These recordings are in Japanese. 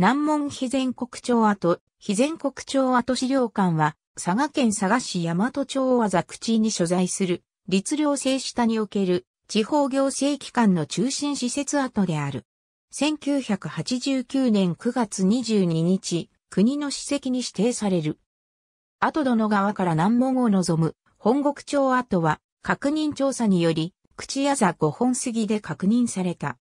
南門肥前国庁跡、肥前国庁跡資料館は、佐賀県佐賀市大和町和座口に所在する、律令制下における、地方行政機関の中心施設跡である。1989年9月22日、国の史跡に指定される。跡戸の川から南門を望む本国町跡は確認調査により口屋座5本杉で確認された。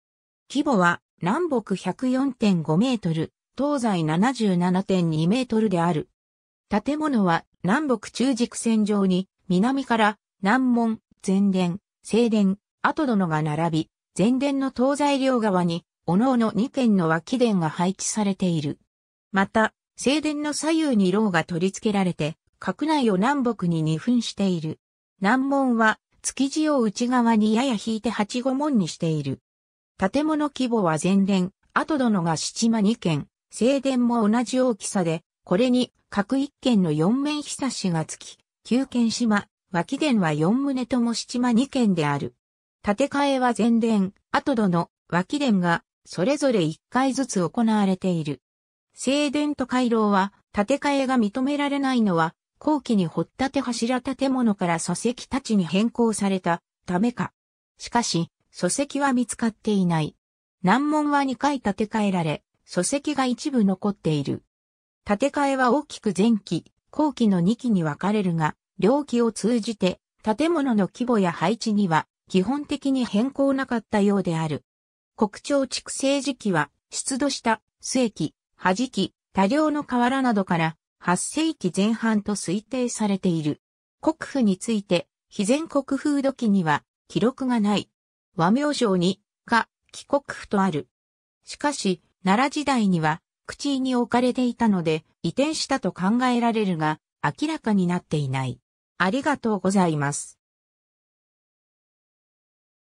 規模は南北104.5メートル、東西77.2メートルである。建物は南北中軸線上に南から南門、前殿、西殿、跡殿が並び、前殿の東西両側に、おのおの2軒の脇殿が配置されている。また、正殿の左右に牢が取り付けられて、閣内を南北に二分している。南門は、築地を内側にやや引いて八五門にしている。建物規模は前殿、後殿が七間二軒、正殿も同じ大きさで、これに各一軒の四面ひさしがつき、九軒島、脇殿は四棟とも七間二軒である。建て替えは前殿、後殿、脇殿がそれぞれ一回ずつ行われている。正殿と回廊は建て替えが認められないのは後期に掘ったて柱建物から礎石たちに変更されたためか。しかし、礎石は見つかっていない。難問は2回建て替えられ、礎石が一部残っている。建て替えは大きく前期、後期の2期に分かれるが、両期を通じて建物の規模や配置には基本的に変更なかったようである。国庁畜生時期は出土した末期、端期、多量の瓦などから8世紀前半と推定されている。国府について、非前国風土記には記録がない。和名称に、か、帰国府とある。しかし、奈良時代には、口に置かれていたので、移転したと考えられるが、明らかになっていない。ありがとうございます。